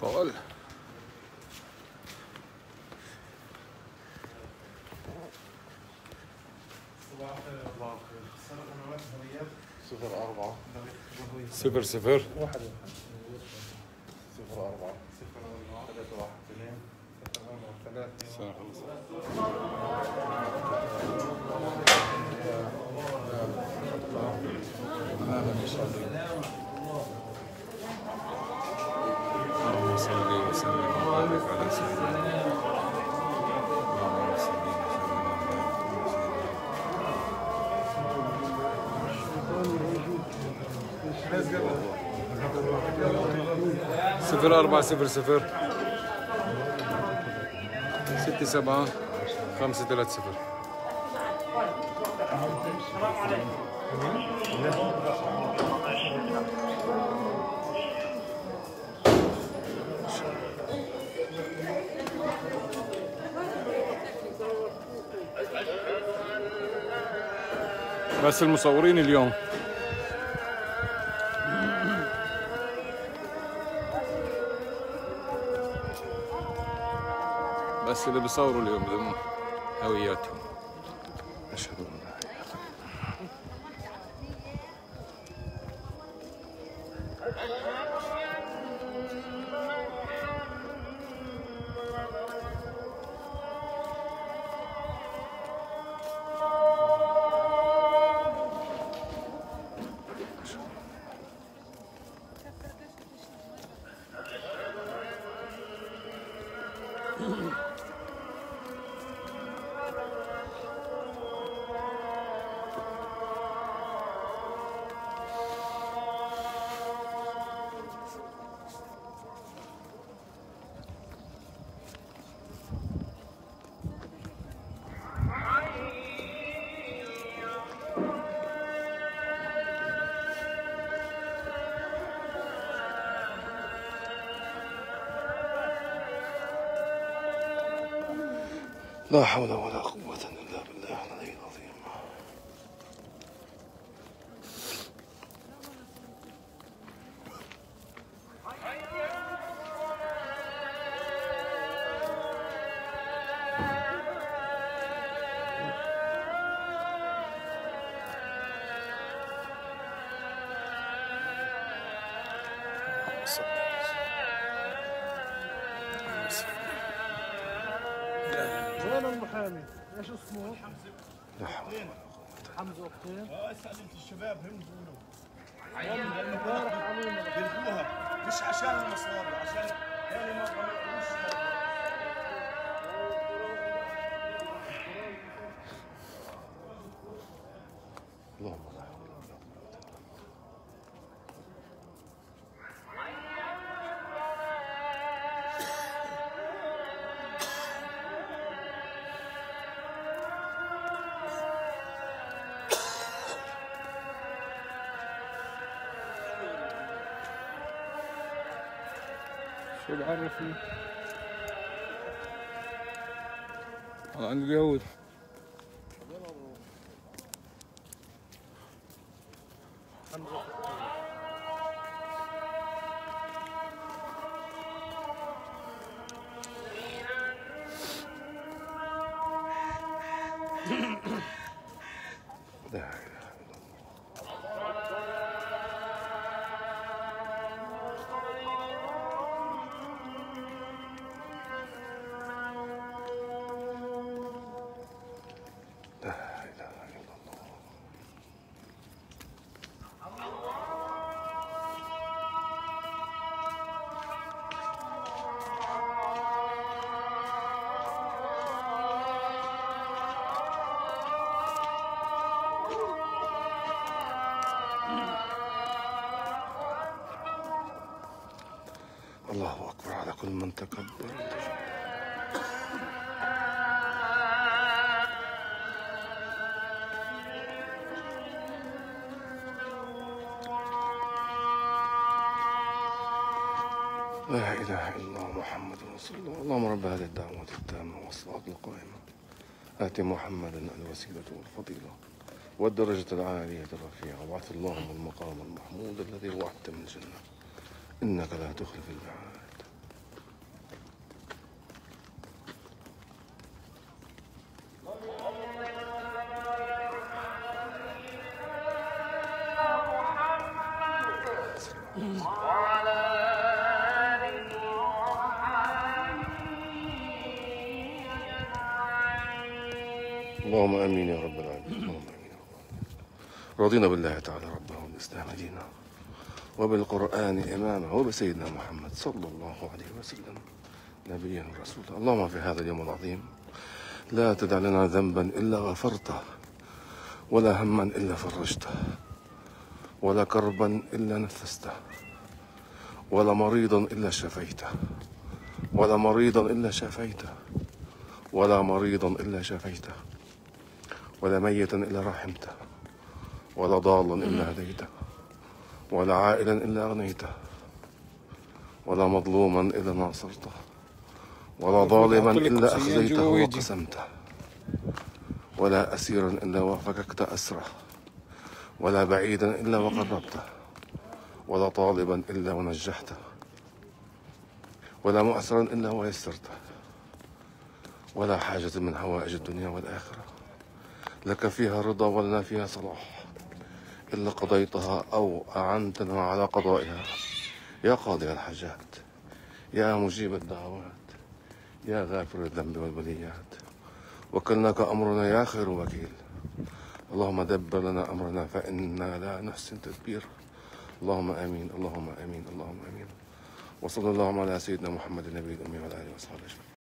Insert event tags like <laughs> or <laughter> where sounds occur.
طول صفر أربعة صفر. صفر واحد صفر أربعة صفر أربعة ثلاثة واحد اثنين صفر أربعة ثلاثة اللهم صفر أربعة صفر صفر. ستة سبعة خمسة ثلاثة صفر. بس المصورين اليوم. اللي بيصوروا اليوم بدهم هوياتهم. أشهد أن لا إله <laughs> لا حول ولا قوة إلا بالله العلي العظيم. وين المحامي؟ إيش اسمه؟ ولا حمزة اختين آه استأذنت الشباب هم يقولوا بيلقوها. مش عشان المصاري عشان ثاني مرة ما يقولوش اللهم photography. Along the road. there. الله أكبر على كل من تكبر. لا إله إلا الله محمد رسول الله. اللهم رب هذه الدعوة التامة والصلاة القائمة. آت محمدا الوسيلة والفضيلة والدرجة العالية الرفيعة. وابعث اللهم المقام المحمود الذي وعدت من الجنة. إنك لا تخلف الميعاد. اللهم آمين يا رب العالمين. اللهم آمين رضينا بالله تعالى ربا وبالاسلام دينا وبالقرآن إماما وبسيدنا محمد صلى الله عليه وسلم نبيا ورسولا اللهم في هذا اليوم العظيم لا تدع لنا ذنبا إلا غفرته ولا هما إلا فرجته ولا كربا إلا نفسته ولا مريضا إلا شفيته ولا مريضا إلا شفيته ولا مريضا إلا شفيته ولا ميتا إلا رحمته ولا ضالا إلا هديته. ولا عائلا إلا أغنيته ولا مظلوما الا ناصرته ولا ظالما جوا ويجي. وقسمته ولا اسيرا إلا وفككت أسره ولا بعيدا إلا وقربته ولا طالبا إلا ونجحته ولا مؤسرا إلا ويسرته ولا حاجة من حوائج الدنيا والآخرة. لك فيها رضا ولنا فيها صلاح. إلا قضيتها أو أعنتنا على قضائها. يا قاضي الحاجات يا مجيب الدعوات يا غافر الذنب والبليات وكلناك أمرنا يا خير وكيل. اللهم دبر لنا أمرنا فإنا لا نحسن تدبير اللهم آمين اللهم آمين اللهم آمين. وصلى الله على سيدنا محمد النبي الأمي وعلى آله وصحبه أجمعين.